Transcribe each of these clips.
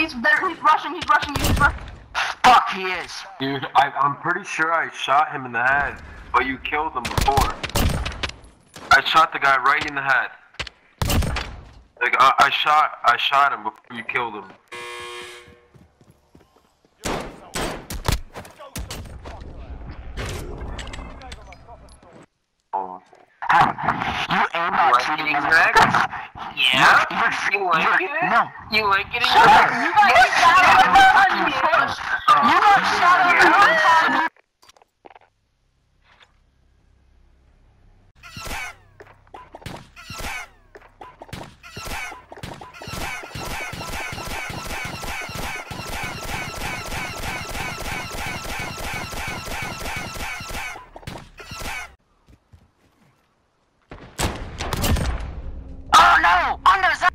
He's there. He's rushing. He's rushing. He's rushing. Fuck, he is. Dude, I, I'm pretty sure I shot him in the head, but you killed him before. I shot the guy right in the head. Like I, I shot, I shot him before you killed him. Oh. You aim at Like shooting getting him. wrecked? Yeah? You like it? No. You like it? Shut up! You guys shot me. You guys shot behind me. Oh no! On the side!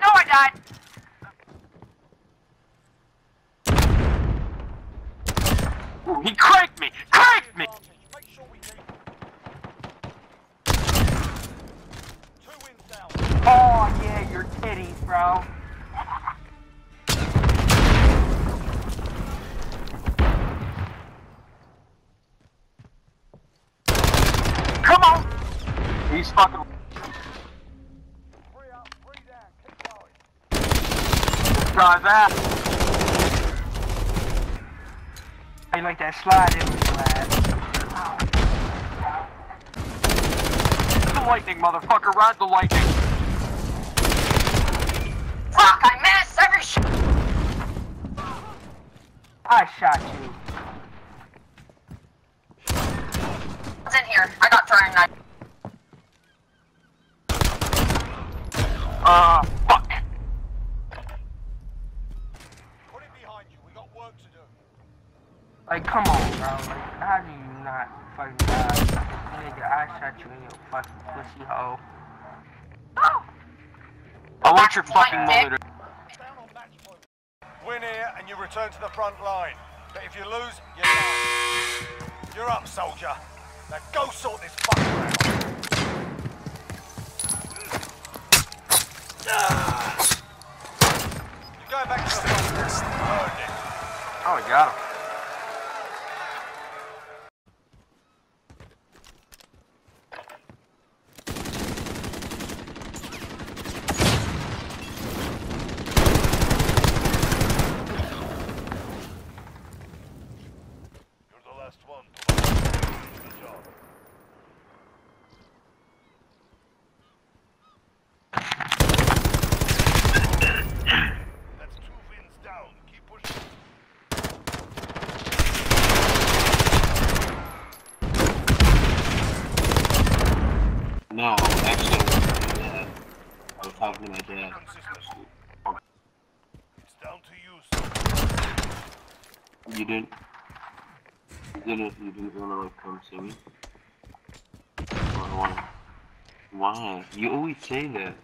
No, I died! Ooh, he cracked me! Cracked me! Make sure we keep Two wins down. Oh yeah, your titties, bro. Come on! He's fucking. Three up, three down. Keep going. Try that. I like that slide in with lad. The lightning, motherfucker! Ride the lightning! Fuck, I missed every sh- I shot you. It's in here. I got throwing knife. Uh, fuck. Put it behind you. We got work to do. Like, come on, bro. Like, how do you not fucking die? Nigga, I shot you in your fucking pussy hole. I want your fucking Dick. mother. Down on match point. Win here and you return to the front line. But if you lose, you're down. You're up, soldier. Now go sort this fucker out. You're going back to the front. Oh, I got him. You're the last one. Good job. That's two wins down. Keep pushing. No, actually, I wasn't doing that. I was talking to my dad. It's down to you, sir. You didn't. You didn't. You didn't want to like come see me. Why? Why? You always say that.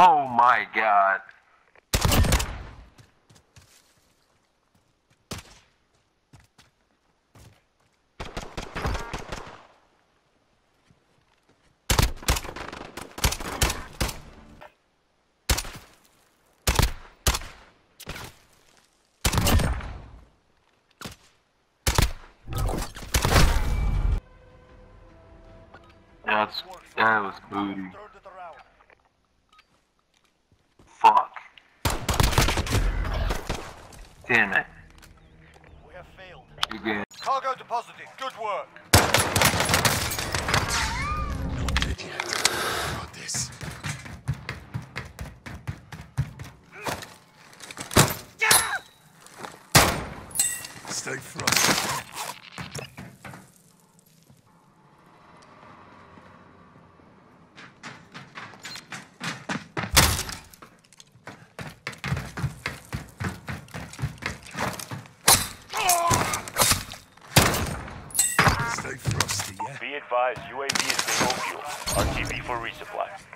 Oh my god. That's that was booty. Third of the round. Fuck. Damn it. We have failed. You good? Cargo deposited. Good work. Got this. Stay front. Advised, UAV is bingo fuel. RTB for resupply.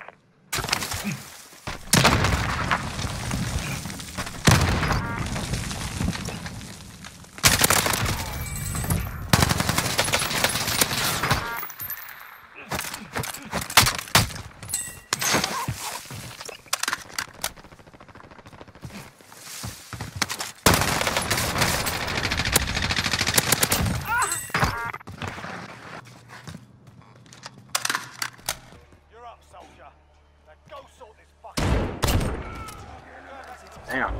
Damn.